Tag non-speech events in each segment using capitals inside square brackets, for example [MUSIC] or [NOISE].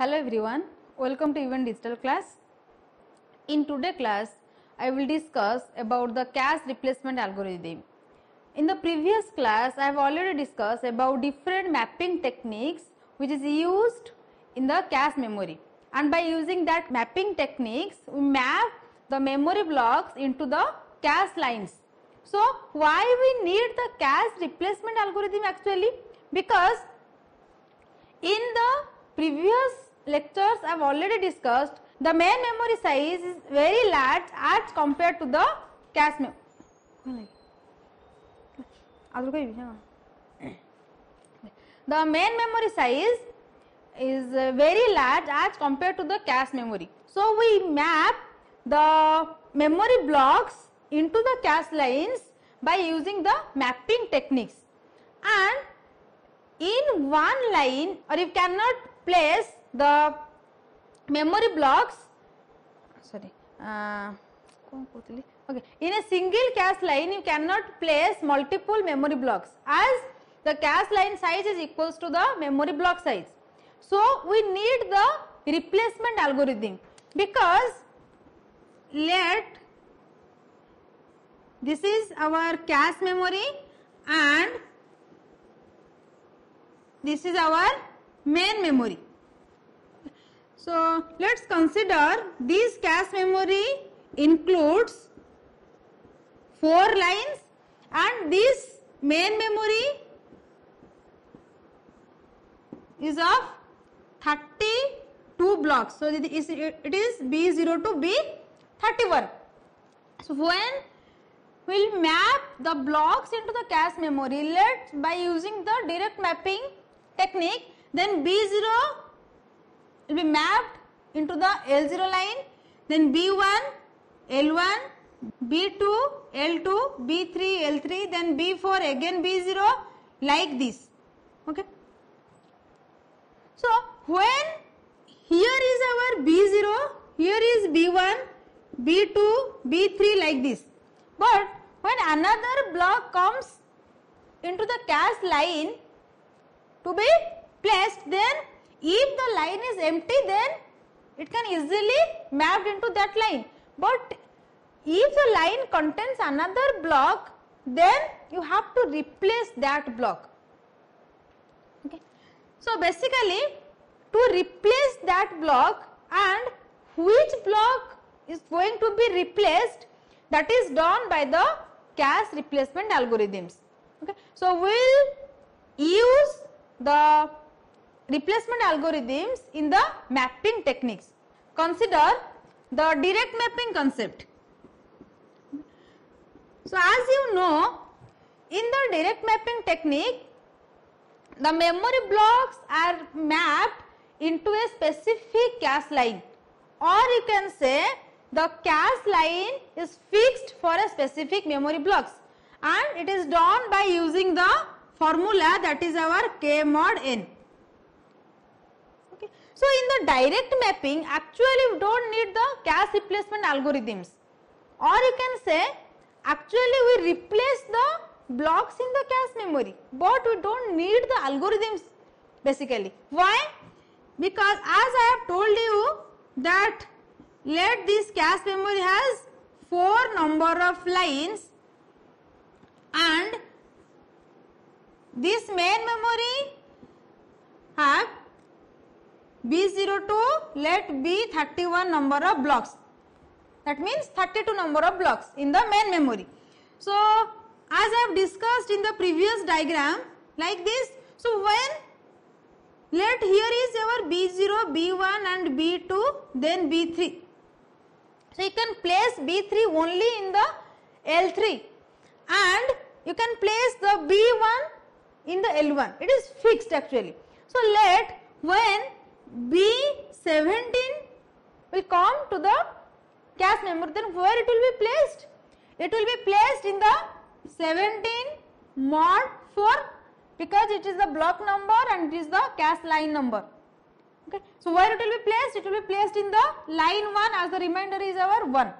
Hello everyone, welcome to Event Digital class. In today class, I will discuss about the cache replacement algorithm. In the previous class, I have already discussed about different mapping techniques which is used in the cache memory. And by using that mapping techniques, we map the memory blocks into the cache lines. So, why we need the cache replacement algorithm actually? Because in the previous lectures I have already discussed the main memory size is very large as compared to the cache memory. The main memory size is uh, very large as compared to the cache memory. So, we map the memory blocks into the cache lines by using the mapping techniques and in one line or you cannot place the memory blocks sorry uh, okay. In a single cache line you cannot place multiple memory blocks as the cache line size is equals to the memory block size. So we need the replacement algorithm because let this is our cache memory and this is our main memory. So, let us consider this cache memory includes 4 lines and this main memory is of 32 blocks. So, it is, it is B0 to B31. So, when we will map the blocks into the cache memory, let by using the direct mapping technique, then B0 will be mapped into the L0 line, then B1, L1, B2, L2, B3, L3, then B4 again B0 like this. Okay. So, when here is our B0, here is B1, B2, B3 like this. But when another block comes into the cache line to be placed, then if the line is empty, then it can easily mapped into that line. But if the line contains another block, then you have to replace that block. Okay. So, basically to replace that block and which block is going to be replaced that is done by the cache replacement algorithms. Okay. So, we will use the replacement algorithms in the mapping techniques. Consider the direct mapping concept. So, as you know in the direct mapping technique the memory blocks are mapped into a specific cache line or you can say the cache line is fixed for a specific memory blocks and it is done by using the formula that is our k mod n. So, in the direct mapping actually we do not need the cache replacement algorithms or you can say actually we replace the blocks in the cache memory but we do not need the algorithms basically. Why? Because as I have told you that let this cache memory has 4 number of lines and this main memory have B0 to let B31 number of blocks that means 32 number of blocks in the main memory. So, as I have discussed in the previous diagram like this. So, when let here is our B0, B1 and B2 then B3. So, you can place B3 only in the L3 and you can place the B1 in the L1. It is fixed actually. So, let when B17 will come to the cache memory then where it will be placed? It will be placed in the 17 mod 4 because it is the block number and it is the cache line number. Okay. So, where it will be placed? It will be placed in the line 1 as the remainder is our 1.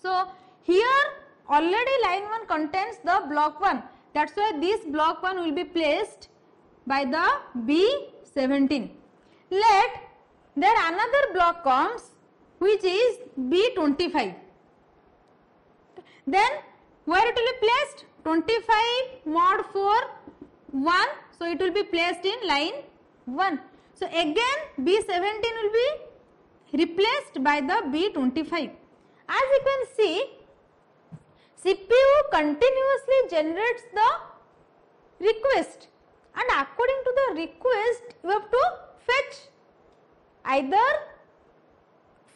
So, here already line 1 contains the block 1 that is why this block 1 will be placed by the B17. Let there another block comes which is B25. Then where it will be placed? 25 mod 4 1 so it will be placed in line 1. So again B17 will be replaced by the B25. As you can see CPU continuously generates the request and according to the request you have to fetch either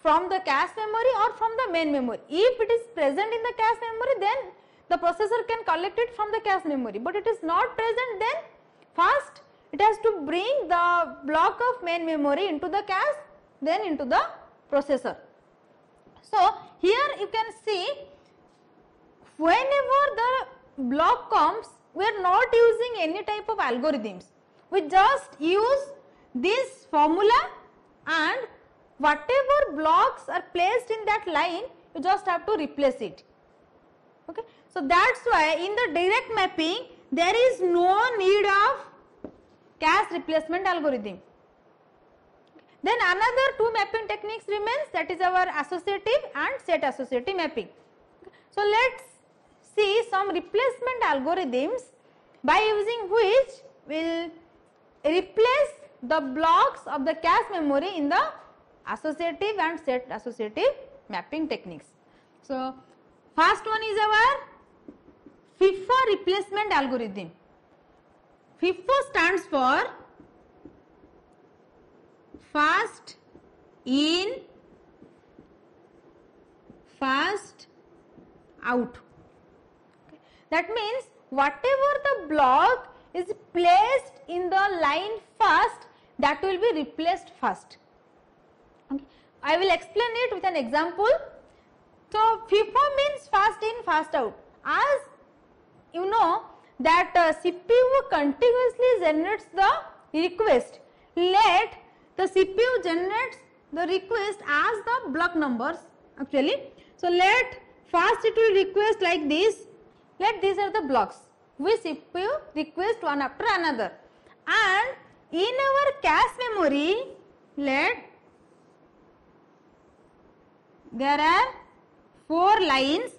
from the cache memory or from the main memory. If it is present in the cache memory then the processor can collect it from the cache memory but it is not present then first it has to bring the block of main memory into the cache then into the processor. So here you can see whenever the block comes we are not using any type of algorithms we just use this formula and whatever blocks are placed in that line you just have to replace it. Okay? So that's why in the direct mapping there is no need of cache replacement algorithm. Then another two mapping techniques remains that is our associative and set associative mapping. So let's see some replacement algorithms by using which will replace the blocks of the cache memory in the associative and set associative mapping techniques. So, first one is our FIFO replacement algorithm. FIFO stands for fast in, fast out. Okay. That means whatever the block is placed in the line first that will be replaced first. Okay. I will explain it with an example. So, FIFO means fast in fast out as you know that uh, CPU continuously generates the request let the CPU generates the request as the block numbers actually. So, let first it will request like this let these are the blocks we request one after another and in our cache memory let there are four lines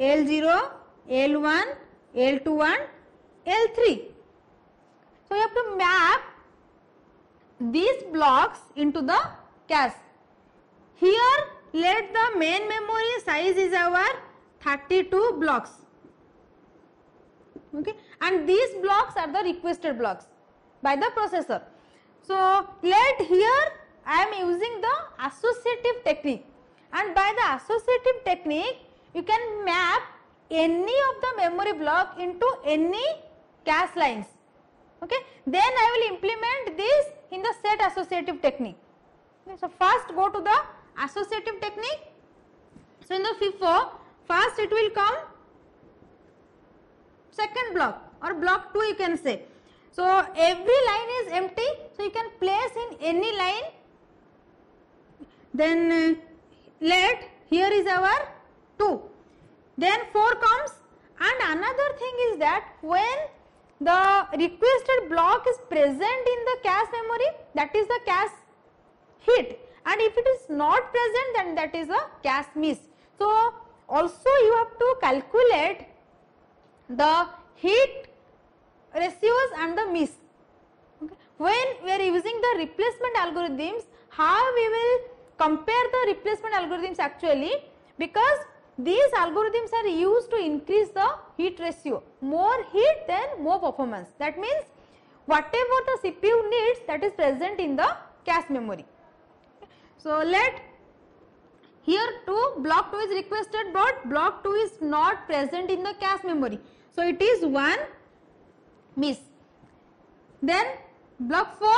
L0, L1, L2 and L3. So, you have to map these blocks into the cache. Here let the main memory size is our 32 blocks okay and these blocks are the requested blocks by the processor. So, let here I am using the associative technique and by the associative technique you can map any of the memory block into any cache lines okay then I will implement this in the set associative technique. Okay, so, first go to the associative technique. So, in the FIFO first it will come second block or block 2 you can say. So, every line is empty. So, you can place in any line. Then uh, let here is our 2. Then 4 comes and another thing is that when the requested block is present in the cache memory that is the cache hit and if it is not present then that is a cache miss. So, also you have to calculate the hit ratios and the miss. Okay. When we are using the replacement algorithms, how we will compare the replacement algorithms actually because these algorithms are used to increase the hit ratio. More hit then more performance. That means whatever the CPU needs that is present in the cache memory. So let here 2 block 2 is requested but block 2 is not present in the cache memory. So it is 1 miss. Then block 4,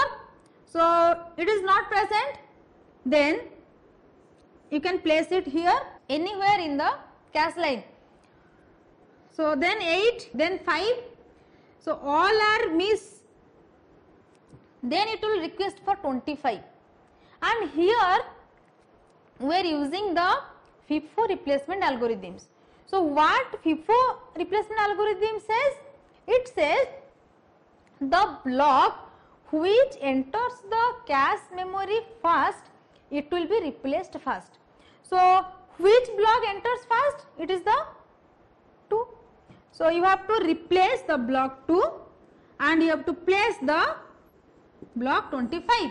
so it is not present, then you can place it here anywhere in the cache line. So then 8, then 5, so all are miss, then it will request for 25 and here we are using the FIFO replacement algorithms. So what FIFO replacement algorithm says? It says the block which enters the cache memory first it will be replaced first. So, which block enters first? It is the 2. So, you have to replace the block 2 and you have to place the block 25.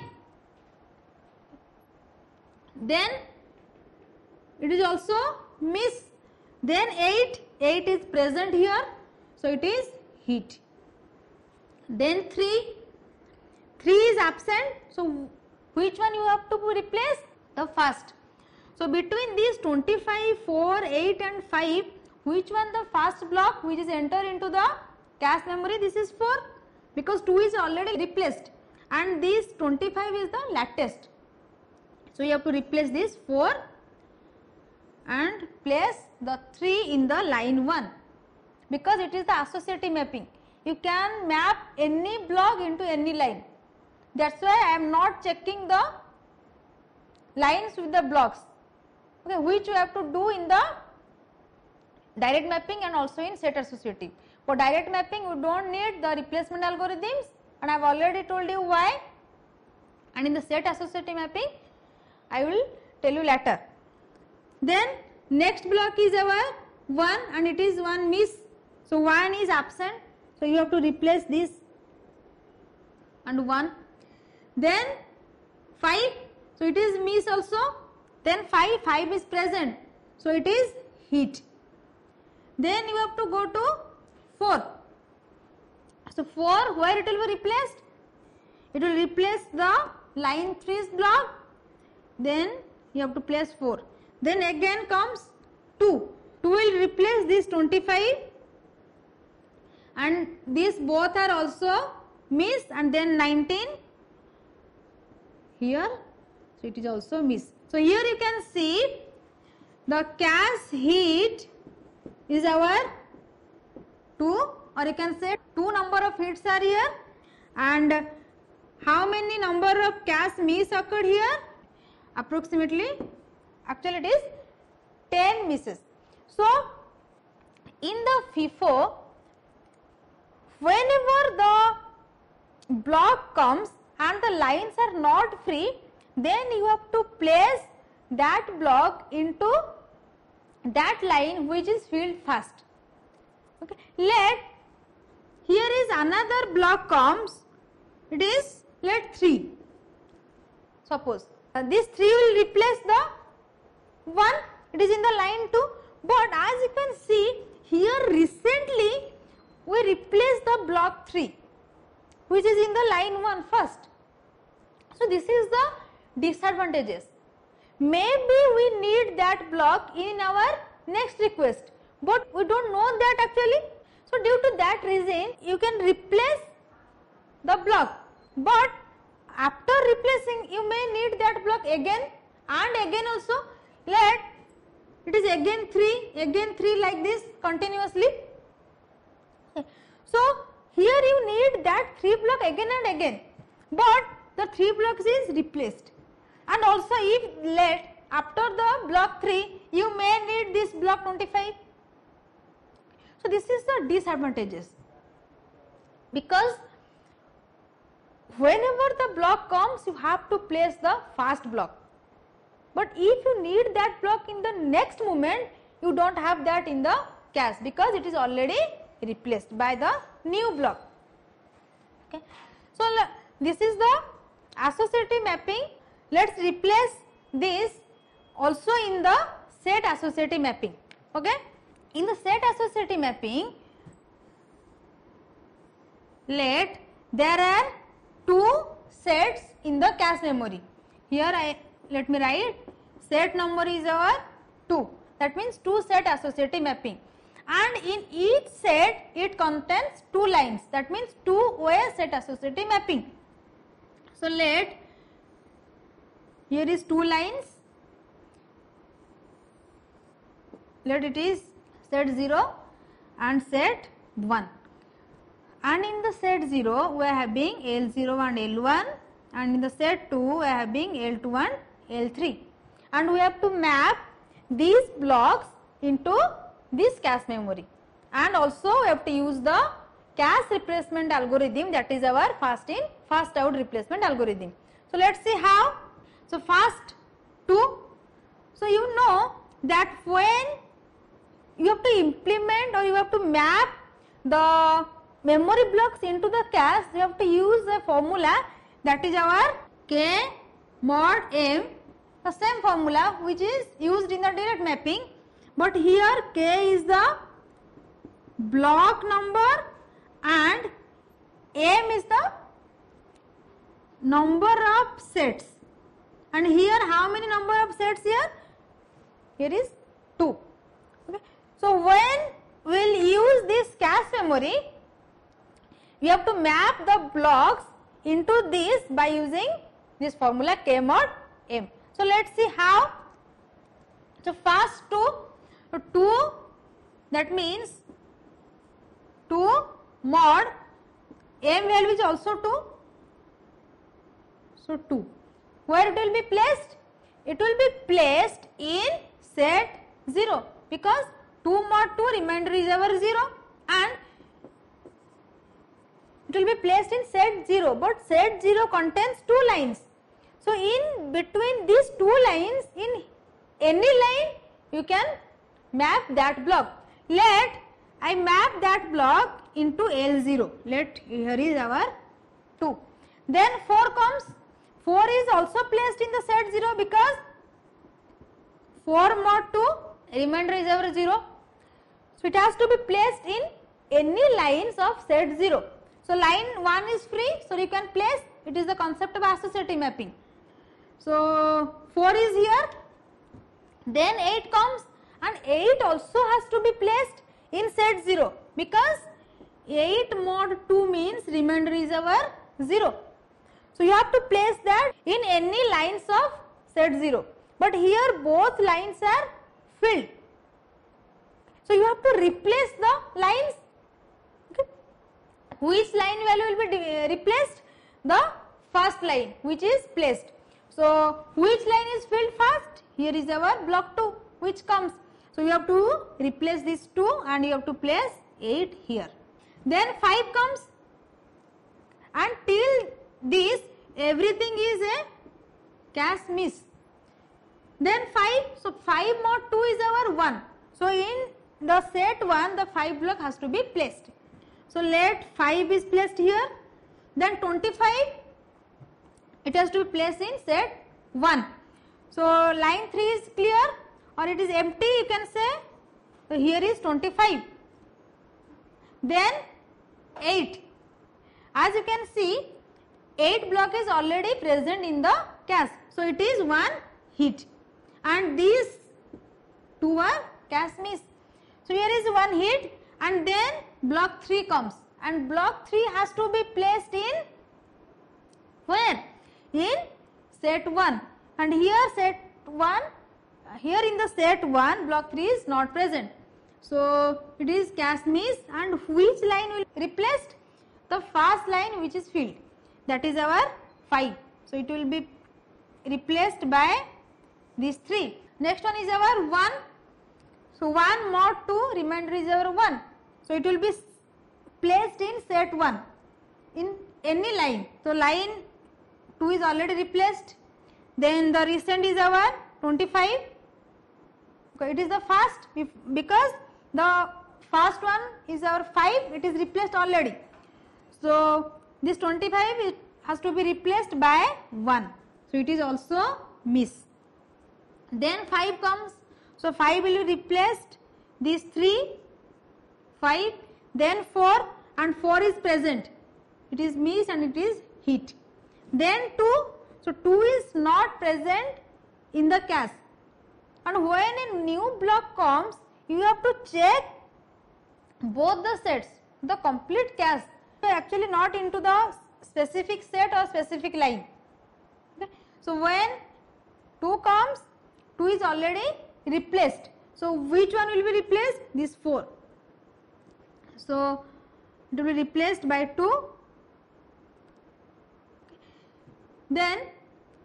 Then it is also miss. Then 8, 8 is present here. So, it is hit. Then 3, 3 is absent. So, which one you have to replace? The first. So, between these 25, 4, 8 and 5, which one the first block which is enter into the cache memory? This is 4 because 2 is already replaced and this 25 is the latest. So, you have to replace this 4 and place the 3 in the line 1 because it is the associative mapping. You can map any block into any line. That is why I am not checking the lines with the blocks okay, which you have to do in the direct mapping and also in set associative. For direct mapping you do not need the replacement algorithms and I have already told you why and in the set associative mapping I will tell you later. Then next block is our 1 and it is 1 miss. So 1 is absent. So you have to replace this and 1. Then 5. So it is miss also. Then 5, 5 is present. So it is hit. Then you have to go to 4. So 4 where it will be replaced? It will replace the line 3's block. Then you have to place 4. Then again comes 2. 2 will replace this 25 and these both are also miss and then 19 here. So it is also miss. So here you can see the cache hit is our 2 or you can say 2 number of hits are here and how many number of cache miss occurred here? Approximately actually it is 10 misses. So in the FIFO whenever the block comes and the lines are not free then you have to place that block into that line which is filled first. Okay. Let here is another block comes it is let 3 suppose this 3 will replace the 1 it is in the line 2 but as you can see here recently we replace the block 3 which is in the line 1 first. So, this is the disadvantages. Maybe we need that block in our next request, but we do not know that actually. So, due to that reason you can replace the block, but after replacing you may need that block again and again also let it is again 3 again 3 like this continuously. [LAUGHS] So, here you need that 3 block again and again, but the 3 blocks is replaced and also if let after the block 3 you may need this block 25. So, this is the disadvantages because whenever the block comes you have to place the fast block. But if you need that block in the next moment you do not have that in the cache because it is already replaced by the new block. Okay. So, this is the associative mapping let us replace this also in the set associative mapping. Okay? In the set associative mapping, let there are two sets in the cache memory. Here I let me write. Set number is our 2 that means 2 set associative mapping. And in each set it contains 2 lines. That means 2 way set associative mapping. So, let here is two lines. Let it is set 0 and set 1 and in the set 0 we are having L0 and L1 and in the set 2 we are having L2 and L3 and we have to map these blocks into this cache memory and also we have to use the cache replacement algorithm that is our first in first out replacement algorithm. So let us see how. So first 2. So you know that when you have to implement or you have to map the memory blocks into the cache you have to use a formula that is our k mod m the same formula which is used in the direct mapping. But here k is the block number and m is the number of sets. And here how many number of sets here? Here is 2 okay. So when we'll use this cache memory we have to map the blocks into this by using this formula k mod m so let's see how so first 2 2 that means 2 mod m value is also 2 so 2 where it will be placed? It will be placed in set 0 because 2 mod 2 remainder is ever 0 and it will be placed in set 0 but set 0 contains two lines so in between these two lines in any line you can map that block. Let I map that block into L0 let here is our 2 then 4 comes. 4 is also placed in the set 0 because 4 mod 2 remainder is our 0 so it has to be placed in any lines of set 0 so line 1 is free. So you can place. It is the concept of associative mapping so 4 is here then 8 comes and 8 also has to be placed in set 0 because 8 mod 2 means remainder is our 0. So you have to place that in any lines of set 0 but here both lines are filled. So you have to replace the lines okay. which line value will be replaced the first line which is placed. So which line is filled first here is our block 2 which comes so you have to replace this 2 and you have to place 8 here. Then 5 comes and till this everything is a cache miss. Then 5, so 5 mod 2 is our 1. So in the set 1 the 5 block has to be placed. So let 5 is placed here. Then 25 it has to be placed in set 1. So line 3 is clear or it is empty you can say. So here is 25. Then 8. As you can see 8 block is already present in the cache. So it is one hit and these two are cache miss. So here is one hit and then block 3 comes and block 3 has to be placed in where? In set 1 and here set 1 here in the set 1 block 3 is not present. So it is cache miss and which line will replaced? The first line which is filled that is our 5. So it will be replaced by these 3. Next one is our 1. So 1 mod 2 remainder is our 1. So it will be placed in set 1 in any line. So line 2 is already replaced. Then the recent is our 25 it is the first because the first one is our 5 it is replaced already. So this 25 it has to be replaced by 1. So it is also miss. Then 5 comes. So 5 will be replaced these 3 5 then 4 and 4 is present. It is miss and it is hit. Then 2 so 2 is not present in the cache and when a new block comes you have to check both the sets the complete cache so actually not into the specific set or specific line. So when 2 comes 2 is already replaced. So which one will be replaced? This 4 so it will be replaced by 2 then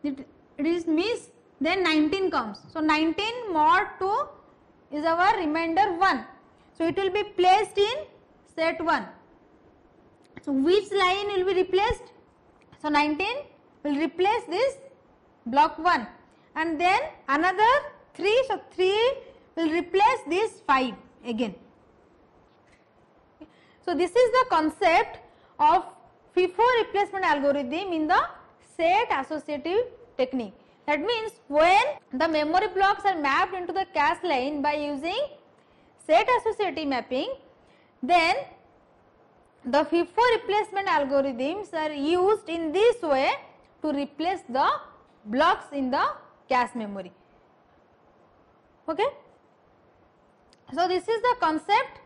it, is miss then 19 comes. So 19 mod 2 is our remainder 1. So it will be placed in set 1. So which line will be replaced? So 19 will replace this block 1 and then another 3 so 3 will replace this 5 again. So this is the concept of FIFO replacement algorithm in the set associative technique. That means when the memory blocks are mapped into the cache line by using set associative mapping, then the FIFO replacement algorithms are used in this way to replace the blocks in the cache memory. Okay. So this is the concept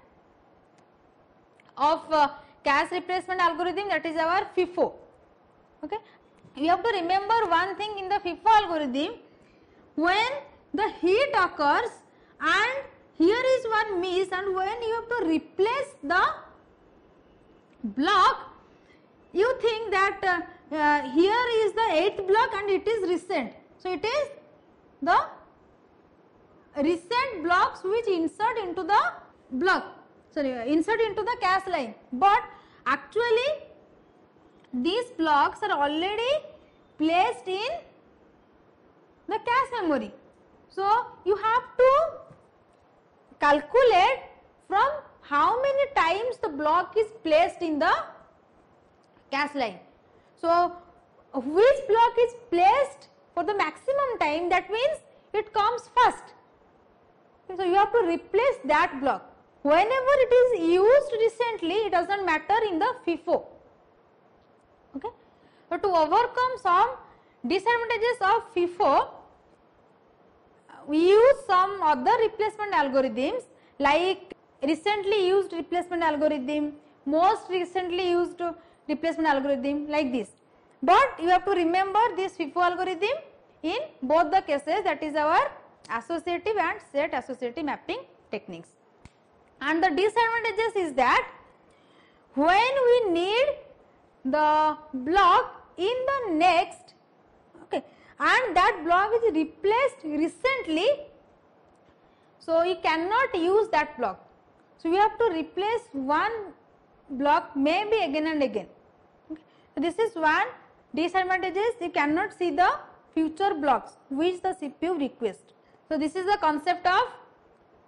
of uh, cache replacement algorithm that is our FIFO. Okay. You have to remember one thing in the FIFO algorithm. When the hit occurs and here is one miss and when you have to replace the block you think that uh, uh, here is the 8th block and it is recent. So, it is the recent blocks which insert into the block. Sorry uh, insert into the cache line. But actually these blocks are already placed in the cache memory. So, you have to calculate from how many times the block is placed in the cache line. So, which block is placed for the maximum time that means it comes first. So, you have to replace that block. Whenever it is used recently it does not matter in the FIFO. Okay. So, to overcome some disadvantages of FIFO we use some other replacement algorithms like recently used replacement algorithm, most recently used replacement algorithm like this. But you have to remember this FIFO algorithm in both the cases that is our associative and set associative mapping techniques. And the disadvantages is that when we need the block in the next. Okay. And that block is replaced recently. So you cannot use that block. So you have to replace one block maybe again and again. Okay. so this is one disadvantage is you cannot see the future blocks which the cpu requests so this is the concept of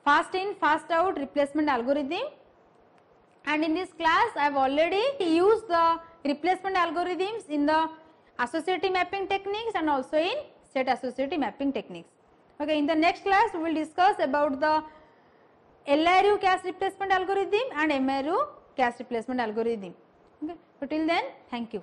fast in fast out replacement algorithm. And in this class I have already used the replacement algorithms in the associative mapping techniques and also in set associative mapping techniques. Okay, in the next class we will discuss about the LRU cache replacement algorithm and MRU cache replacement algorithm. Okay, so till then thank you.